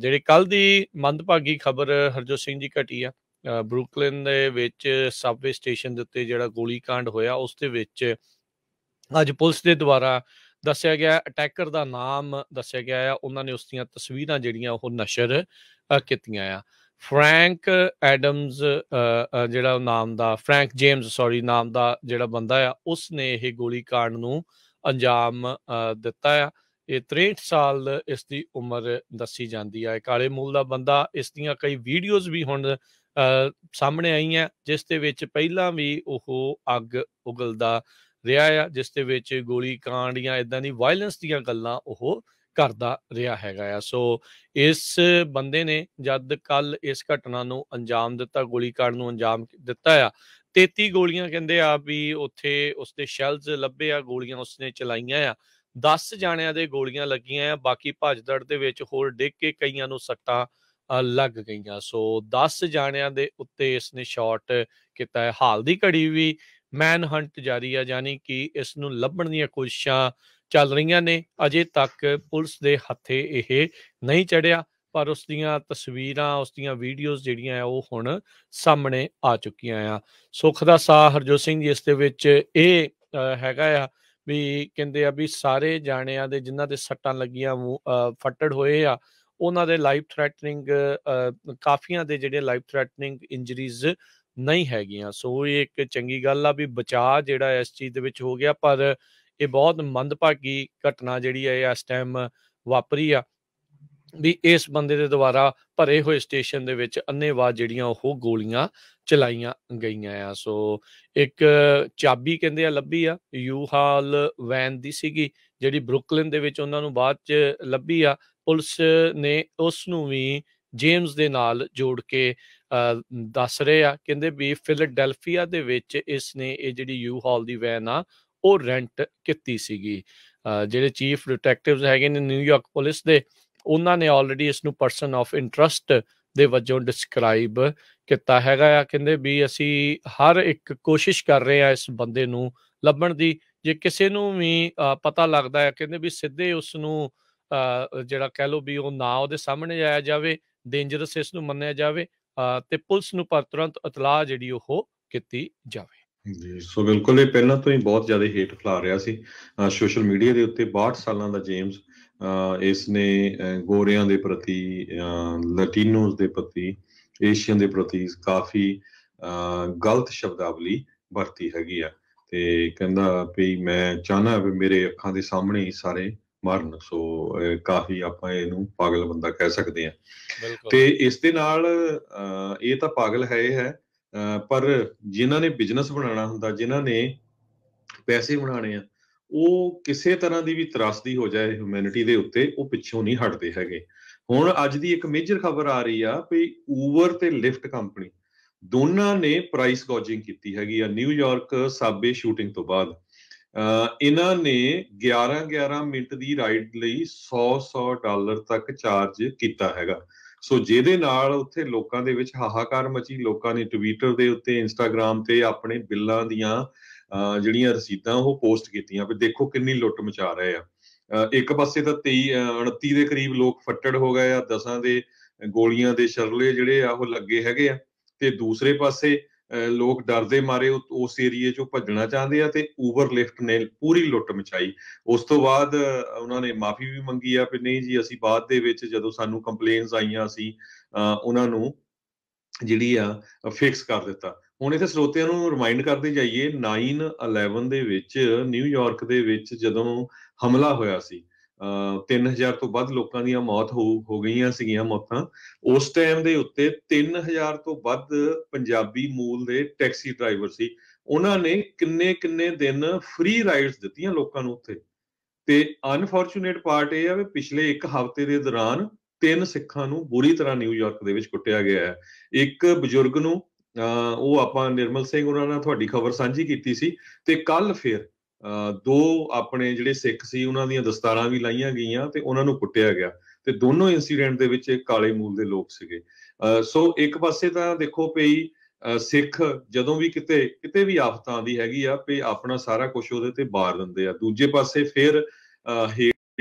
ਜਿਹੜੇ ਕੱਲ ਦੀ ਮੰਦਭਾਗੀ ਖਬਰ ਹਰਜੋਤ ਸਿੰਘ ਜੀ ਘਟੀ ਆ ਬਰੁਕਲਿਨ ਦੇ ਵਿੱਚ ਸਬਵੇ ਸਟੇਸ਼ਨ ਦੇ ਉੱਤੇ ਜਿਹੜਾ ਗੋਲੀकांड ਹੋਇਆ, ਉਸ ਦੇ ਵਿੱਚ ਅੱਜ ਪੁਲਿਸ ਦੇ ਦੁਆਰਾ ਦੱਸਿਆ ਗਿਆ, ਅਟੈਕਰ ਦਾ ਨਾਮ ਦੱਸਿਆ ਗਿਆ ਆ, ਉਹਨਾਂ ਨੇ ਉਸ ਦੀਆਂ ਤਸਵੀਰਾਂ ਜਿਹੜੀਆਂ ਉਹ ਨਸ਼ਰ ਕੀਤੀਆਂ ਆ। ਫਰੈਂਕ ਐਡਮਸ ਜਿਹੜਾ ਨਾਮ ਦਾ, ਫਰੈਂਕ ਜੇਮਸ ਸੌਰੀ, ਨਾਮ ਦਾ ਜਿਹੜਾ ਬੰਦਾ ਆ, ਉਸ ਨੇ ਇਹ ਗੋਲੀकांड ਨੂੰ ਅੰਜਾਮ ਦਿੱਤਾ ਆ। ਇਹ 63 ਸਾਲ ਇਸ ਦੀ ਉਮਰ ਦੱਸੀ ਜਾਂਦੀ ਹੈ ਕਾਲੇ ਮੂਲ ਦਾ ਬੰਦਾ ਇਸ ਦੀਆਂ ਕਈ ਵੀਡੀਓਜ਼ ਵੀ ਹੁਣ ਸਾਹਮਣੇ ਆਈਆਂ, ਜਿਸ ਦੇ ਵਿੱਚ ਪਹਿਲਾਂ ਵੀ ਉਹ ਅੱਗ ਉਗਲਦਾ ਰਿਹਾ ਆ, ਜਿਸ ਦੇ ਵਿੱਚ ਗੋਲੀ ਕਾਂਡ ਜਾਂ ਇਦਾਂ ਦੀ ਵਾਇਲੈਂਸ ਦੀਆਂ ਗੱਲਾਂ ਉਹ ਕਰਦਾ ਰਿਹਾ ਹੈਗਾ ਆ। ਸੋ ਇਸ ਬੰਦੇ ਨੇ ਜਦ ਕੱਲ ਇਸ ਘਟਨਾ ਨੂੰ ਅੰਜਾਮ ਦਿੱਤਾ, ਗੋਲੀ ਕਾਂਡ ਨੂੰ ਅੰਜਾਮ ਦਿੱਤਾ ਆ 33 ਗੋਲੀਆਂ ਕਹਿੰਦੇ ਆ ਵੀ ਉੱਥੇ ਉਸਦੇ ਸ਼ੈਲਸ ਲੱਭੇ ਆ, ਗੋਲੀਆਂ ਉਸਨੇ ਚਲਾਈਆਂ ਆ। 10 ਜਾਣਿਆਂ ਦੇ ਗੋਲੀਆਂ ਲੱਗੀਆਂ ਆ, ਬਾਕੀ ਭਜਦੜ ਦੇ ਵਿੱਚ ਹੋਰ ਡਿੱਗ ਕੇ ਕਈਆਂ ਨੂੰ ਸੱਟਾਂ ਲੱਗ ਗਈਆਂ। ਸੋ 10 ਜਾਣਿਆਂ ਦੇ ਉੱਤੇ ਇਸ ਨੇ ਸ਼ਾਟ ਕੀਤਾ ਹੈ। ਹਾਲ ਦੀ ਘੜੀ ਵੀ ਮੈਨ ਹੰਟ ਜਾਰੀ ਆ, ਯਾਨੀ ਕਿ ਇਸ ਨੂੰ ਲੱਭਣ ਦੀਆਂ ਕੋਸ਼ਿਸ਼ਾਂ ਚੱਲ ਰਹੀਆਂ ਨੇ। ਅਜੇ ਤੱਕ ਪੁਲਿਸ ਦੇ ਹੱਥੇ ਇਹ ਨਹੀਂ ਚੜਿਆ, ਪਰ ਉਸ ਦੀਆਂ ਤਸਵੀਰਾਂ, ਉਸ ਦੀਆਂ ਵੀਡੀਓਜ਼ ਜਿਹੜੀਆਂ ਆ, ਉਹ ਹੁਣ ਸਾਹਮਣੇ ਆ ਚੁੱਕੀਆਂ ਆ। ਸੁਖ ਦਾ ਸਾਹ ਹਰਜੋਤ ਸਿੰਘ ਜੀ, ਇਸ ਦੇ ਵਿੱਚ ਇਹ ਹੈਗਾ ਆ ਵੀ ਕਹਿੰਦੇ ਆ ਵੀ ਸਾਰੇ ਜਾਣਿਆਂ ਦੇ ਜਿਨ੍ਹਾਂ ਦੇ ਸੱਟਾਂ ਲੱਗੀਆਂ ਫੱਟੜ ਹੋਏ ਆ, ਉਹਨਾਂ ਦੇ ਲਾਈਫ ਥ੍ਰੈਟਨਿੰਗ ਕਾਫੀਆਂ ਦੇ ਜਿਹੜੇ ਲਾਈਫ ਥ੍ਰੈਟਨਿੰਗ ਇੰਜਰੀਜ਼ ਨਹੀਂ ਹੈਗੀਆਂ। ਸੋ ਇਹ ਇੱਕ ਚੰਗੀ ਗੱਲ ਆ ਵੀ ਬਚਾ ਜਿਹੜਾ ਇਸ ਚੀਜ਼ ਦੇ ਵਿੱਚ ਹੋ ਗਿਆ, ਪਰ ਇਹ ਬਹੁਤ ਮੰਦਭਾਗੀ ਘਟਨਾ ਜਿਹੜੀ ਹੈ ਇਸ ਟਾਈਮ ਵਾਪਰੀ ਆ। ਵੀ ਇਸ ਬੰਦੇ ਦੇ ਦੁਆਰਾ ਭਰੇ ਹੋਏ ਸਟੇਸ਼ਨ ਦੇ ਵਿੱਚ ਅੰਨੇਵਾਹ ਜਿਹੜੀਆਂ ਉਹ ਗੋਲੀਆਂ ਚਲਾਈਆਂ ਗਈਆਂ ਆ। ਸੋ ਇੱਕ ਚਾਬੀ ਕਹਿੰਦੇ ਆ, ਲੱਭੀ ਆ ਯੂ ਹਾਲ ਵੈਨ ਦੀ ਸੀਗੀ, ਜਿਹੜੀ ਬਰੁਕਲਿਨ ਦੇ ਵਿੱਚ ਉਹਨਾਂ ਨੂੰ ਬਾਅਦ ਚ ਲੱਭੀ ਆ। ਪੁਲਿਸ ਨੇ ਉਸ ਨੂੰ ਵੀ ਜੇਮਸ ਦੇ ਨਾਲ ਜੋੜ ਕੇ ਦੱਸ ਰਹੇ ਆ। ਕਹਿੰਦੇ ਵੀ ਫਿਲਡੈਲਫੀਆ ਦੇ ਵਿੱਚ ਇਸ ਨੇ ਇਹ ਜਿਹੜੀ ਯੂ ਹਾਲ ਦੀ ਵੈਨ ਆ, ਉਹ ਰੈਂਟ ਕੀਤੀ ਸੀਗੀ। ਜਿਹੜੇ ਚੀਫ ਡਿਟੈਕਟਿਵਸ ਹੈਗੇ ਨੇ ਨਿਊਯਾਰਕ ਪੁਲਿਸ ਦੇ ਉਹਨਾਂ ਨੇ ਆਲਰੇਡੀ ਇਸ ਨੂੰ ਪਰਸਨ ਆਫ ਇੰਟਰਸਟ ਦੇ ਵਜੋਂ ਡਿਸਕ੍ਰਾਈਬ ਕੀਤਾ ਹੈਗਾ ਆ। ਕਹਿੰਦੇ ਵੀ ਅਸੀਂ ਹਰ ਇੱਕ ਕੋਸ਼ਿਸ਼ ਕਰ ਰਹੇ ਆ ਇਸ ਬੰਦੇ ਨੂੰ ਲੱਭਣ ਦੀ। ਜੇ ਕਿਸੇ ਨੂੰ ਵੀ ਪਤਾ ਲੱਗਦਾ ਹੈ ਕਹਿੰਦੇ ਵੀ ਸਿੱਧੇ ਉਸ ਨੂੰ ਜਿਹੜਾ ਕਹਿ ਲੋ ਵੀ ਉਹ ਨਾ ਉਹਦੇ ਸਾਹਮਣੇ ਆਇਆ ਜਾਵੇ ਡੇਂਜਰਸ ਇਸ ਨੂੰ ਮੰਨਿਆ ਜਾਵੇ ਤੇ ਪੁਲਿਸ ਨੂੰ ਪਰ ਤੁਰੰਤ ਇਤਲਾਹ ਜਿਹੜੀ ਉਹ ਕੀਤੀ ਜਾਵੇ। ਜੀ, ਸੋ ਬਿਲਕੁਲ ਇਹ ਪਹਿਲਾਂ ਤੋਂ ਹੀ ਬਹੁਤ ਜ਼ਿਆਦਾ ਹੇਟ ਫਲਾ ਰਿਹਾ ਸੀ ਸੋਸ਼ਲ ਮੀਡੀਆ ਦੇ ਉੱਤੇ 62 ਸਾਲਾਂ ਦਾ ਜੇਮਸ ਇਸ ਨੇ ਗੋਰਿਆਂ ਦੇ ਪ੍ਰਤੀ ਲਟੀਨੋਸ ਦੇ ਪ੍ਰਤੀ ਏਸ਼ੀਅਨ ਦੇ ਪ੍ਰਤੀ ਕਾਫੀ ਗਲਤ ਸ਼ਬਦਾਵਲੀ ਵਰਤੀ ਹੈਗੀ ਆ। ਤੇ ਕਹਿੰਦਾ ਵੀ ਮੈਂ ਚਾਹਨਾ ਵੀ ਮੇਰੇ ਅੱਖਾਂ ਦੇ ਸਾਹਮਣੇ ਹੀ ਸਾਰੇ ਮਰਨ। ਸੋ ਕਾਫੀ ਆਪਾਂ ਇਹਨੂੰ ਪਾਗਲ ਬੰਦਾ ਕਹਿ ਸਕਦੇ ਆ ਤੇ ਇਸ ਦੇ ਨਾਲ ਇਹ ਤਾਂ ਪਾਗਲ ਹੈ ਇਹ ਹੈ ਪਰ ਜਿਨ੍ਹਾਂ ਨੇ ਬਿਜ਼ਨਸ ਬਣਾਉਣਾ ਹੁੰਦਾ ਜਿਨ੍ਹਾਂ ਨੇ ਪੈਸੇ ਬਣਾਉਣੇ ਆ ਉਹ ਕਿਸੇ ਤਰ੍ਹਾਂ ਦੀ ਵੀ ਤਰਾਸਦੀ ਹੋ ਜਾਏ ਹਿਊਮੈਨਿਟੀ ਦੇ ਉੱਤੇ, ਉਹ ਪਿੱਛੋਂ ਨਹੀਂ ਹਟਦੇ ਹੈਗੇ। ਹੁਣ ਅੱਜ ਦੀ ਇੱਕ ਮੇਜਰ ਖਬਰ ਆ ਰਹੀ ਆ ਵੀ ਊਬਰ ਤੇ ਲਿਫਟ ਕੰਪਨੀ ਦੋਨਾਂ ਨੇ ਪ੍ਰਾਈਸ ਗੋਜਿੰਗ ਕੀਤੀ ਹੈਗੀ ਆ। ਨਿਊਯਾਰਕ ਸਾਬੇ ਸ਼ੂਟਿੰਗ ਤੋਂ ਬਾਅਦ। ਇਹਨਾਂ ਨੇ 11 11 ਮਿੰਟ ਦੀ ਰਾਈਡ ਲਈ 100 100 ਡਾਲਰ ਤੱਕ ਚਾਰਜ ਕੀਤਾ ਹੈਗਾ। ਸੋ ਜਿਹਦੇ ਨਾਲ ਉੱਥੇ ਲੋਕਾਂ ਦੇ ਵਿੱਚ ਹਾਹਾਕਾਰ ਮਚੀ। ਲੋਕਾਂ ਨੇ ਟਵਿੱਟਰ ਦੇ ਉੱਤੇ ਇੰਸਟਾਗ੍ਰam ਤੇ ਆਪਣੇ ਬਿੱਲਾਂ ਦੀਆਂ ਜਿਹੜੀਆਂ ਰਸੀਦਾਂ ਉਹ ਪੋਸਟ ਕੀਤੀਆਂ ਵੀ ਦੇਖੋ ਕਿੰਨੀ ਲੁੱਟ ਮਚਾ ਰਹੇ ਆ। ਇੱਕ ਪਾਸੇ ਤਾਂ 23 29 ਦੇ ਕਰੀਬ ਲੋਕ ਫੱਟੜ ਹੋ ਗਏ ਆ, ਦਸਾਂ ਦੇ ਗੋਲੀਆਂ ਦੇ ਸ਼ਰਲੇ ਜਿਹੜੇ ਆ ਉਹ ਲੱਗੇ ਹੈਗੇ ਆ। ਤੇ ਦੂਸਰੇ ਪਾਸੇ ਲੋਕ ਡਰਦੇ ਮਾਰੇ ਉਸ ਏਰੀਏ ਚੋਂ ਭੱਜਣਾ ਚਾਹੁੰਦੇ ਆ ਤੇ ਊਬਰ ਲਿਫਟ ਨੇ ਪੂਰੀ ਲੁੱਟ ਮਚਾਈ। ਉਸ ਤੋਂ ਬਾਅਦ ਉਹਨਾਂ ਨੇ ਮਾਫੀ ਵੀ ਮੰਗੀ ਆ ਕਿ ਨਹੀਂ ਜੀ, ਅਸੀਂ ਬਾਅਦ ਦੇ ਵਿੱਚ ਜਦੋਂ ਸਾਨੂੰ ਕੰਪਲੇਨਸ ਆਈਆਂ ਸੀ ਉਹਨਾਂ ਨੂੰ ਜਿਹੜੀ ਆ ਫਿਕਸ ਕਰ ਦਿੱਤਾ। ਹੁਣ ਇਥੇ ਸਰੋਤਿਆਂ ਨੂੰ ਰਿਮਾਈਂਡ ਕਰਦੇ ਜਾਈਏ 9/11 ਦੇ ਵਿੱਚ ਨਿਊਯਾਰਕ ਦੇ ਵਿੱਚ ਜਦੋਂ ਹਮਲਾ ਹੋਇਆ ਸੀ 3000 ਤੋਂ ਵੱਧ ਲੋਕਾਂ ਦੀਆਂ ਮੌਤ ਹੋ ਹੋ ਗਈਆਂ ਸੀਗੀਆਂ ਮੌਤਾਂ। ਉਸ ਟਾਈਮ ਦੇ ਉੱਤੇ 3000 ਤੋਂ ਵੱਧ ਪੰਜਾਬੀ ਮੂਲ ਦੇ ਟੈਕਸੀ ਡਰਾਈਵਰ ਸੀ। ਉਹਨਾਂ ਨੇ ਕਿੰਨੇ ਕਿੰਨੇ ਦਿਨ ਫ੍ਰੀ ਰਾਈਡਸ ਦਿੱਤੀਆਂ ਲੋਕਾਂ ਨੂੰ ਉੱਥੇ? ਤੇ ਅਨਫੋਰਚੂਨੇਟ ਪਾਰਟ ਇਹ ਆ ਵੀ ਪਿਛਲੇ ਇੱਕ ਹਫ਼ਤੇ ਦੇ ਦੌਰਾਨ ਤਿੰਨ ਸਿੱਖਾਂ ਨੂੰ ਬੁਰੀ ਤਰ੍ਹਾਂ ਨਿਊਯਾਰਕ ਦੇ ਵਿੱਚ ਕੁੱਟਿਆ ਗਿਆ ਹੈ। ਇੱਕ ਬਜ਼ੁਰਗ ਨੂੰ ਉਹ ਆਪਾਂ ਨਿਰਮਲ ਸਿੰਘ ਉਹਨਾਂ ਨਾਲ ਤੁਹਾਡੀ ਖਬਰ ਸਾਂਝੀ ਕੀਤੀ ਸੀ ਤੇ ਕੱਲ ਫਿਰ ਦੋ ਆਪਣੇ ਜਿਹੜੇ ਸਿੱਖ ਸੀ, ਉਹਨਾਂ ਦੀਆਂ ਦਸਤਾਰਾਂ ਵੀ ਲਾਈਆਂ ਗਈਆਂ ਤੇ ਉਹਨਾਂ ਨੂੰ ਕੁੱਟਿਆ ਗਿਆ ਤੇ ਦੋਨੋਂ ਇਨਸੀਡੈਂਟ ਦੇ ਵਿੱਚ ਕਾਲੇ ਮੂਲ ਦੇ ਲੋਕ ਸੀਗੇ। ਸੋ ਇੱਕ ਪਾਸੇ ਤਾਂ ਦੇਖੋ ਪਈ ਸਿੱਖ ਜਦੋਂ ਵੀ ਕਿਤੇ ਕਿਤੇ ਵੀ ਆਫ਼ਤਾਂ ਆਂਦੀ ਹੈਗੀ ਆ ਪਈ ਆਪਣਾ ਸਾਰਾ ਕੁਝ ਉਹਦੇ ਤੇ ਬਾਰ ਦਿੰਦੇ ਆ। ਦੂਜੇ ਪਾਸੇ ਫਿਰ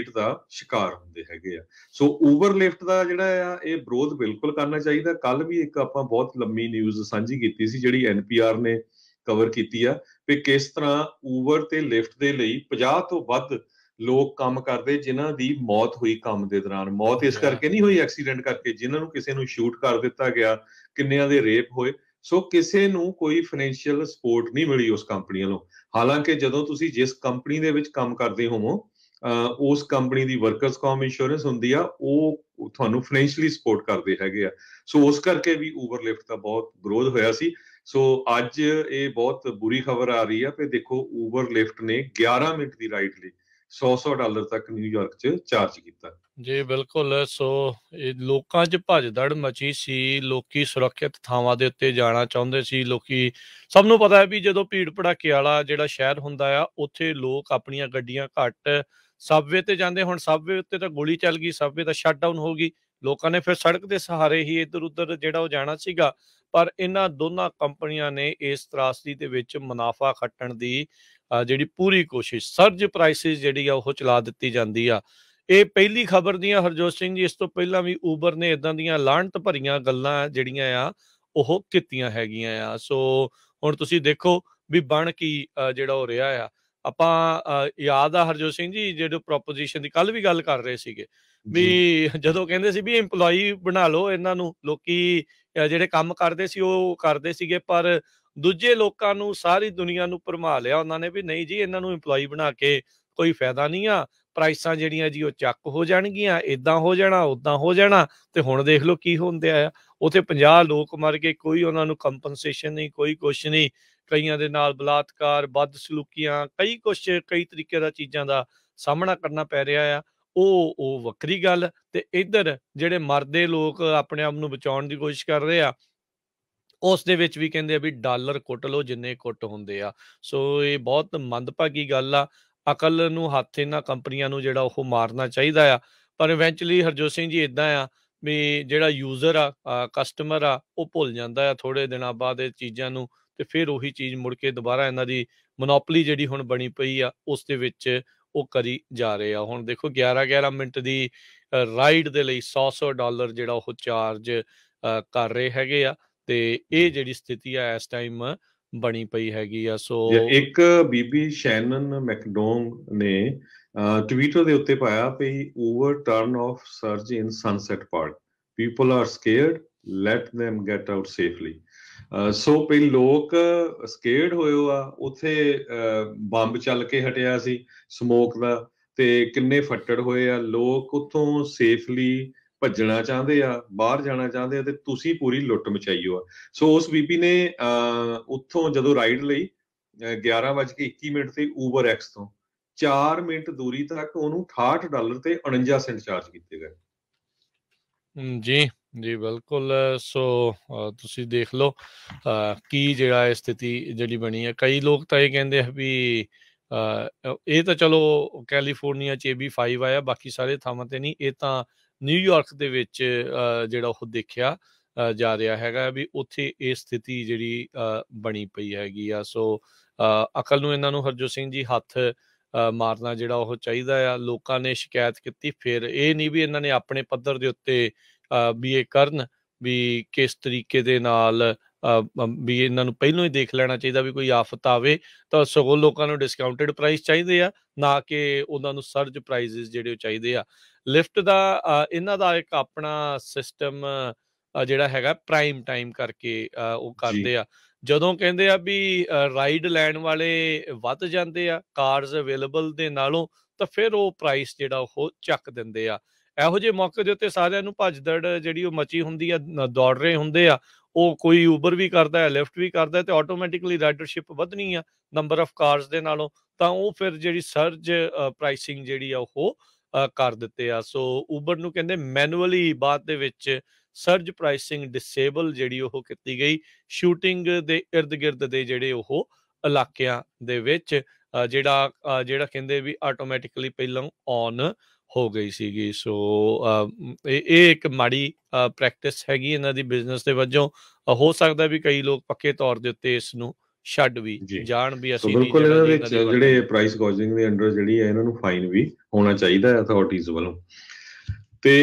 ਹੇਟ ਦਾ ਸ਼ਿਕਾਰ ਹੁੰਦੇ ਹੈਗੇ ਆ। ਸੋ ਊਬਰ ਲਿਫਟ ਦਾ ਜਿਹੜਾ ਆ ਇਹ ਵਿਰੋਧ ਬਿਲਕੁਲ ਕਰਨਾ ਚਾਹੀਦਾ। ਕੱਲ ਵੀ ਇੱਕ ਆਪਾਂ ਬਹੁਤ ਲੰਮੀ ਨਿਊਜ਼ ਸਾਂਝੀ ਕੀਤੀ ਸੀ ਜਿਹੜੀ ਐਨਪੀਆਰ ਨੇ ਕਵਰ ਕੀਤੀ ਆ ਕਿ ਕਿਸ ਤਰ੍ਹਾਂ ਊਬਰ ਤੇ ਲਿਫਟ ਦੇ ਲਈ 50 ਤੋਂ ਵੱਧ ਲੋਕ ਕੰਮ ਕਰਦੇ ਜਿਨ੍ਹਾਂ ਦੀ ਮੌਤ ਹੋਈ ਕੰਮ ਦੇ ਦੌਰਾਨ। ਮੌਤ ਇਸ ਕਰਕੇ ਨਹੀਂ ਹੋਈ ਐਕਸੀਡੈਂਟ ਕਰਕੇ ਜਿਨ੍ਹਾਂ ਨੂੰ ਕਿਸੇ ਨੂੰ ਸ਼ੂਟ ਕਰ ਦਿੱਤਾ ਗਿਆ ਕਿੰਨਿਆਂ ਦੇ ਰੇਪ ਹੋਏ। ਸੋ ਕਿਸੇ ਨੂੰ ਕੋਈ ਫਾਈਨੈਂਸ਼ੀਅਲ ਸਪੋਰਟ ਨਹੀਂ ਮਿਲੀ ਉਸ ਕੰਪਨੀ ਵੱਲੋਂ। ਹਾਲਾਂਕਿ ਜਦੋਂ ਤੁਸੀਂ ਜਿਸ ਕੰਪਨੀ ਦੇ ਵਿੱਚ ਕੰਮ ਕਰਦੇ ਹੋਵੋ ਉਸ ਕੰਪਨੀ ਦੀ ਵਰਕਰਸ ਕਾਮ ਇੰਸ਼ੋਰੈਂਸ ਹੁੰਦੀ ਆ, ਉਹ ਤੁਹਾਨੂੰ ਫਾਈਨੈਂਸ਼ੀਅਲੀ ਸਪੋਰਟ ਕਰਦੇ ਹੈਗੇ ਆ। ਸੋ ਉਸ ਕਰਕੇ ਵੀ ਊਬਰ ਲਿਫਟ ਦਾ ਬਹੁਤ ਵਿਰੋਧ ਹੋਇਆ ਸੀ। ਸੋ ਅੱਜ ਇਹ ਬਹੁਤ ਬੁਰੀ ਖਬਰ ਆ ਰਹੀ ਆ ਕਿ ਦੇਖੋ ਊਬਰ ਲਿਫਟ ਨੇ 11 ਮਿੰਟ ਦੀ ਰਾਈਡ ਲਈ। 100-100 ਡਾਲਰ ਤੱਕ ਨਿਊਯਾਰਕ 'ਚ ਚਾਰਜ ਕੀਤਾ। ਜੀ, ਬਿਲਕੁਲ। ਸੋ, ਇਹ ਲੋਕਾਂ 'ਚ ਭਜਦੜ ਮਚੀ ਸੀ। ਲੋਕੀ ਸੁਰੱਖਿਅਤ ਥਾਵਾਂ ਦੇ ਉੱਤੇ ਜਾਣਾ ਚਾਹੁੰਦੇ ਸੀ। ਲੋਕੀ, ਸਭ ਨੂੰ ਪਤਾ ਹੈ ਵੀ ਜਦੋਂ ਭੀੜ ਭੜਾਕੇ ਵਾਲਾ ਜਿਹੜਾ ਸ਼ਹਿਰ ਹੁੰਦਾ ਆ, ਉੱਥੇ ਲੋਕ ਆਪਣੀਆਂ ਗੱਡੀਆਂ ਘੱਟ ਸਬਵੇ ਤੇ ਜਾਂਦੇ ਹੁਣ। ਸਬਵੇ ਉੱਤੇ ਤਾਂ ਗੋਲੀ ਚੱਲ ਗਈ, ਸਬਵੇ ਤਾਂ ਸ਼ਟਡਾਊਨ ਹੋ ਗਈ। ਲੋਕਾਂ ਨੇ ਫਿਰ ਸੜਕ ਦੇ ਸਹਾਰੇ ਹੀ ਇੱਧਰ ਉੱਧਰ ਜਿਹੜਾ ਉਹ ਜਾਣਾ ਸੀਗਾ। ਪਰ ਇਹਨਾਂ ਦੋਨਾਂ ਕੰਪਨੀਆਂ ਨੇ ਇਸ ਤਰਾਸਦੀ ਦੇ ਵਿੱਚ ਮੁਨਾਫਾ ਖੱਟਣ ਦੀ ਜਿਹੜੀ ਪੂਰੀ ਕੋਸ਼ਿਸ਼ ਸਰਜ ਪ੍ਰਾਈਸਿਸ ਜਿਹੜੀ ਆ ਉਹ ਚਲਾ ਦਿੱਤੀ ਜਾਂਦੀ ਆ। ਇਹ ਪਹਿਲੀ ਖਬਰ ਦੀਆਂ ਹਰਜੋਤ ਸਿੰਘ ਜੀ ਇਸ ਤੋਂ ਪਹਿਲਾਂ ਵੀ ਊਬਰ ਨੇ ਇਦਾਂ ਦੀਆਂ ਲਾਂਟ ਭਰੀਆਂ ਗੱਲਾਂ ਜਿਹੜੀਆਂ ਆ ਉਹ ਕੀਤੀਆਂ ਹੈਗੀਆਂ ਆ। ਸੋ ਹੁਣ ਤੁਸੀਂ ਦੇਖੋ ਵੀ ਬਣ ਕੀ ਜਿਹੜਾ ਹੋ ਰਿਹਾ ਆ। ਆਪਾਂ ਯਾਦ ਆ ਹਰਜੋਤ ਸਿੰਘ ਜੀ ਜਿਹੜੇ ਪ੍ਰੋਪੋਜੀਸ਼ਨ ਦੀ ਕੱਲ ਵੀ ਗੱਲ ਕਰ ਰਹੇ ਸੀਗੇ ਵੀ ਜਦੋਂ ਕਹਿੰਦੇ ਸੀ ਵੀ EMPLOYEE ਬਣਾ ਲਓ ਇਹਨਾਂ ਨੂੰ ਲੋਕੀ ਜਿਹੜੇ ਕੰਮ ਕਰਦੇ ਸੀ ਉਹ ਕਰਦੇ ਸੀਗੇ ਪਰ ਦੂਜੇ ਲੋਕਾਂ ਨੂੰ ਸਾਰੀ ਦੁਨੀਆ ਨੂੰ ਭਰਮਾ ਲਿਆ ਉਹਨਾਂ ਨੇ ਵੀ ਨਹੀਂ ਜੀ, ਇਹਨਾਂ ਨੂੰ EMPLOYEE ਬਣਾ ਕੇ ਕੋਈ ਫਾਇਦਾ ਨਹੀਂ ਆ ਪ੍ਰਾਈਸਾਂ ਜਿਹੜੀਆਂ ਜੀ ਉਹ ਚੱਕ ਹੋ ਜਾਣਗੀਆਂ ਇਦਾਂ ਹੋ ਜਾਣਾ ਉਦਾਂ ਹੋ ਜਾਣਾ ਤੇ ਹੁਣ ਦੇਖ ਲਓ ਕੀ ਹੁੰਦੇ ਆ। ਉਥੇ 50 ਲੋਕ ਮਰ ਗਏ, ਕੋਈ ਉਹਨਾਂ ਨੂੰ ਕੰਪਨਸੇਸ਼ਨ ਨਹੀਂ, ਕੋਈ ਕੁਛ ਨਹੀਂ। ਕਈਆਂ ਦੇ ਨਾਲ ਬਲਾਤਕਾਰ, ਬਦਸਲੂਕੀਆਂ, ਕਈ ਕੁਛ, ਕਈ ਤਰੀਕੇ ਦਾ ਚੀਜ਼ਾਂ ਦਾ ਸਾਹਮਣਾ ਕਰਨਾ ਪੈ ਰਿਹਾ ਆ। ਉਹ ਉਹ ਵੱਖਰੀ ਗੱਲ ਤੇ ਇੱਧਰ ਜਿਹੜੇ ਮਰਦੇ ਲੋਕ ਆਪਣੇ ਆਪ ਨੂੰ ਬਚਾਉਣ ਦੀ ਕੋਸ਼ਿਸ਼ ਕਰ ਰਹੇ ਆ ਉਸ ਦੇ ਵਿੱਚ ਵੀ ਕਹਿੰਦੇ ਆ ਵੀ ਡਾਲਰ ਕੁੱਟ ਲਓ ਜਿੰਨੇ ਕੁੱਟ ਹੁੰਦੇ ਆ। ਸੋ ਇਹ ਬਹੁਤ ਮੰਦਭਾਗੀ ਗੱਲ ਆ। ਅਕਲ ਨੂੰ ਹੱਥ ਇਹਨਾਂ ਕੰਪਨੀਆਂ ਨੂੰ ਜਿਹੜਾ ਉਹ ਮਾਰਨਾ ਚਾਹੀਦਾ ਆ। ਪਰ ਇਵੈਂਚੁਅਲੀ ਹਰਜੋਤ ਸਿੰਘ ਜੀ ਇਦਾਂ ਆ ਵੀ ਜਿਹੜਾ ਯੂਜ਼ਰ ਆ ਕਸਟਮਰ ਆ, ਉਹ ਭੁੱਲ ਜਾਂਦਾ ਆ ਥੋੜੇ ਦਿਨਾਂ ਬਾਅਦ ਇਹ ਚੀਜ਼ਾਂ ਨੂੰ ਤੇ ਫਿਰ ਉਹੀ ਚੀਜ਼ ਮੁੜ ਕੇ ਦੁਬਾਰਾ ਇਹਨਾਂ ਦੀ ਮੋਨੋਪੋਲੀ ਜਿਹੜੀ ਹੁਣ ਬਣੀ ਪਈ ਆ, ਉਸ ਦੇ ਵਿੱਚ ਉਹ ਕਰੀ ਜਾ ਰਹੇ ਆ। ਹੁਣ ਦੇਖੋ 11 11 ਮਿੰਟ ਦੀ ਰਾਈਡ ਦੇ ਲਈ 100 100 ਡਾਲਰ ਜਿਹੜਾ ਉਹ ਚਾਰਜ ਕਰ ਰਹੇ ਹੈਗੇ ਆ। ਤੇ ਇਹ ਜਿਹੜੀ ਸਥਿਤੀ ਆ ਇਸ ਟਾਈਮ ਬਣੀ ਪਈ ਹੈਗੀ ਆ ਸੋ ਇੱਕ ਬੀਬੀ ਸ਼ੈਨਨ ਮੈਕਡੋਂਗ ਨੇ ਟਵਿੱਟਰ ਦੇ ਉੱਤੇ ਪਾਇਆ ਕਿ over turn off surge in Sunset Park. People are scared let them get out safely so ਪਈ ਲੋਕ ਸਕੇਅਰਡ ਹੋਏ ਆ ਉੱਥੇ ਬੰਬ ਚੱਲ ਕੇ ਹਟਿਆ ਸੀ ਸਮੋਕ ਦਾ ਤੇ ਕਿੰਨੇ ਫੱਟੜ ਹੋਏ ਆ ਲੋਕ ਉੱਥੋਂ ਸੇਫਲੀ ਭੱਜਣਾ ਚਾਹੁੰਦੇ ਆ, ਬਾਹਰ ਜਾਣਾ ਚਾਹੁੰਦੇ ਆ ਤੇ ਤੁਸੀਂ ਪੂਰੀ ਲੁੱਟ ਮਚਾਈਓ ਆ ਸੋ ਉਸ ਬੀਬੀ ਨੇ ਉੱਥੋਂ ਜਦੋਂ ਰਾਈਡ ਲਈ 11:21 ਮਿੰਟ ਤੇ ਊਬਰ ਐਕਸ ਤੋਂ 4 ਮਿੰਟ ਦੂਰੀ ਤੱਕ ਉਹਨੂੰ 68 ਡਾਲਰ ਤੇ 49 ਸੈਂਟ ਚਾਰਜ ਕੀਤੇ ਗਏ। ਜੀ ਜੀ, ਬਿਲਕੁਲ, ਸੋ ਤੁਸੀਂ ਦੇਖ ਲਓ ਕੀ ਜਿਹੜਾ ਸਥਿਤੀ ਜਿਹੜੀ ਬਣੀ ਹੈ। ਕਈ ਲੋਕ ਤਾਂ ਇਹ ਕਹਿੰਦੇ ਆ ਵੀ ਇਹ ਤਾਂ ਚਲੋ ਕੈਲੀਫੋਰਨੀਆ ਚ ਵੀ 5 ਆਇਆ, ਬਾਕੀ ਸਾਰੇ ਥਾਵਾਂ ਤੇ ਨਹੀਂ, ਇਹ ਤਾਂ ਨਿਊਯਾਰਕ ਦੇ ਵਿੱਚ ਜਿਹੜਾ ਉਹ ਦੇਖਿਆ ਜਾ ਰਿਹਾ ਹੈਗਾ ਵੀ ਉੱਥੇ ਇਹ ਸਥਿਤੀ ਜਿਹੜੀ ਬਣੀ ਪਈ ਹੈਗੀ ਆ। ਸੋ ਅਕਲ ਨੂੰ ਇਹਨਾਂ ਨੂੰ ਹਰਜੋਤ ਸਿੰਘ ਜੀ ਹੱਥ ਮਾਰਨਾ ਜਿਹੜਾ ਉਹ ਚਾਹੀਦਾ ਆ। ਲੋਕਾਂ ਨੇ ਸ਼ਿਕਾਇਤ ਕੀਤੀ, ਫਿਰ ਇਹ ਨਹੀਂ ਵੀ ਇਹਨਾਂ ਨੇ ਆਪਣੇ ਪੱਧਰ ਦੇ ਉੱਤੇ ਵੀ ਇਹ ਕਰਨ ਵੀ ਕਿਸ ਤਰੀਕੇ ਦੇ ਨਾਲ ਵੀ ਇਹਨਾਂ ਨੂੰ ਪਹਿਲਾਂ ਹੀ ਦੇਖ ਲੈਣਾ ਚਾਹੀਦਾ ਵੀ ਕੋਈ ਆਫਤ ਆਵੇ, ਤਾਂ ਸਗੋਂ ਲੋਕਾਂ ਨੂੰ ਡਿਸਕਾਊਂਟਡ ਪ੍ਰਾਈਸ ਚਾਹੀਦੇ ਆ, ਨਾ ਕਿ ਉਹਨਾਂ ਨੂੰ ਸਰਜ ਪ੍ਰਾਈਸਸ ਜਿਹੜੇ ਚਾਹੀਦੇ ਆ। ਲਿਫਟ ਦਾ ਇਹਨਾਂ ਦਾ ਇੱਕ ਆਪਣਾ ਸਿਸਟਮ ਜਿਹੜਾ ਹੈਗਾ ਪ੍ਰਾਈਮ ਟਾਈਮ ਕਰਕੇ ਉਹ ਕਰਦੇ ਆ। ਜਦੋਂ ਕਹਿੰਦੇ ਆ ਵੀ ਰਾਈਡ ਲੈਣ ਵਾਲੇ ਵੱਧ ਜਾਂਦੇ ਆ ਕਾਰਸ ਅਵੇਲੇਬਲ ਦੇ ਨਾਲੋਂ ਤਾਂ ਫਿਰ ਉਹ ਪ੍ਰਾਈਸ ਜਿਹੜਾ ਉਹ ਚੱਕ ਦਿੰਦੇ ਆ। ਇਹੋ ਜਿਹੇ ਮੌਕੇ ਦੇ ਉੱਤੇ ਸਾਰਿਆਂ ਨੂੰ ਭੱਜਦੜ ਜਿਹੜੀ ਉਹ ਮਚੀ ਹੁੰਦੀ ਆ ਦੌੜ ਰਹੇ ਹੁੰਦੇ ਆ ਉਹ ਕੋਈ ਉਬਰ ਵੀ ਕਰਦਾ ਹੈ ਲਿਫਟ ਵੀ ਕਰਦਾ ਹੈ ਤੇ ਆਟੋਮੈਟਿਕਲੀ ਰਾਈਡਰਸ਼ਿਪ ਵਧਣੀ ਆ ਨੰਬਰ ਆਫ ਕਾਰਸ ਦੇ ਨਾਲੋਂ ਤਾਂ ਉਹ ਫਿਰ ਜਿਹੜੀ ਸਰਜ ਪ੍ਰਾਈਸਿੰਗ ਜਿਹੜੀ ਆ ਉਹ ਕਰ ਦਿੱਤੇ ਆ। ਸੋ ਉਬਰ ਨੂੰ ਕਹਿੰਦੇ ਮੈਨੂਅਲੀ ਬਾਅਦ ਦੇ ਵਿੱਚ ਸਰਜ ਪ੍ਰਾਈਸਿੰਗ ਡਿਸੇਬਲ ਜਿਹੜੀ ਉਹ ਕੀਤੀ ਗਈ ਸ਼ੂਟਿੰਗ ਦੇ ird-gird ਦੇ ਜਿਹੜੇ ਉਹ ਇਲਾਕਿਆਂ ਦੇ ਵਿੱਚ ਜਿਹੜਾ ਜਿਹੜਾ ਕਹਿੰਦੇ ਵੀ ਆਟੋਮੈਟਿਕਲੀ ਪਹਿਲਾਂ ਔਨ ਹੋ ਗਈ ਸੀਗੀ। ਸੋ ਇਹ ਇੱਕ ਮਾੜੀ ਪ੍ਰੈਕਟਿਸ ਹੈਗੀ ਇਹਨਾਂ ਦੀ ਬਿਜ਼ਨਸ ਦੇ ਵਜੋਂ। ਹੋ ਸਕਦਾ ਵੀ ਕਈ ਲੋਕ ਪੱਕੇ ਤੌਰ ਦੇ ਉੱਤੇ ਇਸ ਨੂੰ ਛੱਡ ਵੀ। ਜਾਣ ਵੀ ਅਸੀਂ ਬਿਲਕੁਲ ਇਹਨਾਂ ਵਿੱਚ ਜਿਹੜੇ ਪ੍ਰਾਈਸ ਗੋਜਿੰਗ ਦੇ ਅੰਡਰ ਜਿਹੜੀ ਹੈ ਇਹਨਾਂ ਨੂੰ ਫਾਈਨ ਵੀ ਹੋਣਾ ਚਾਹੀਦਾ ਹੈ ਅਥਾਰਟੀਜ਼ ਵੱਲੋਂ ਤੇ